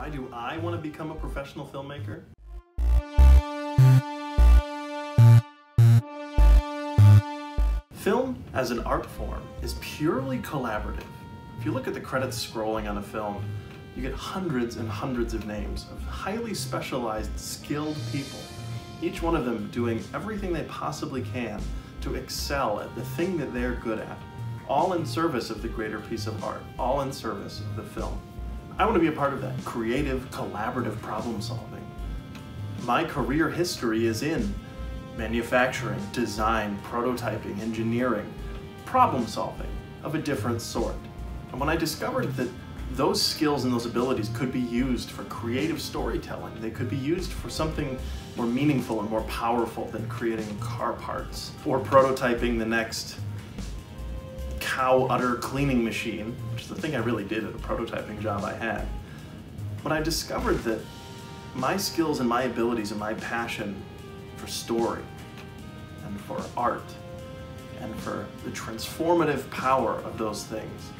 Why do I want to become a professional filmmaker? Film as an art form is purely collaborative. If you look at the credits scrolling on a film, you get hundreds and hundreds of names of highly specialized, skilled people, each one of them doing everything they possibly can to excel at the thing that they're good at, all in service of the greater piece of art, all in service of the film. I want to be a part of that creative, collaborative problem solving. My career history is in manufacturing, design, prototyping, engineering, problem solving of a different sort. And when I discovered that those skills and those abilities could be used for creative storytelling, they could be used for something more meaningful and more powerful than creating car parts or prototyping the next cow udder cleaning machine, which is the thing I really did at a prototyping job I had. When I discovered that my skills and my abilities and my passion for story and for art and for the transformative power of those things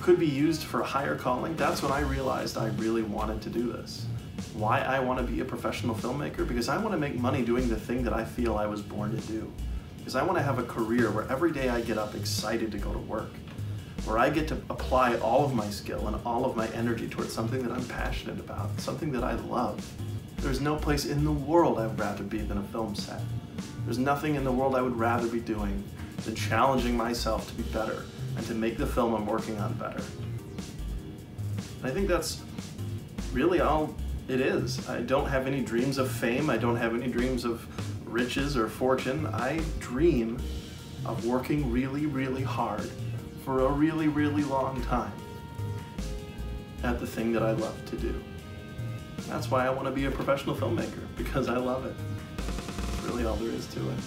could be used for a higher calling, that's when I realized I really wanted to do this. Why I want to be a professional filmmaker? Because I want to make money doing the thing that I feel I was born to do. Because I want to have a career where every day I get up excited to go to work, where I get to apply all of my skill and all of my energy towards something that I'm passionate about, something that I love. There's no place in the world I would rather be than a film set. There's nothing in the world I would rather be doing than challenging myself to be better and to make the film I'm working on better. And I think that's really all it is. I don't have any dreams of fame. I don't have any dreams of riches or fortune. I dream of working really, really hard for a really, really long time at the thing that I love to do. That's why I want to be a professional filmmaker, because I love it. That's really all there is to it.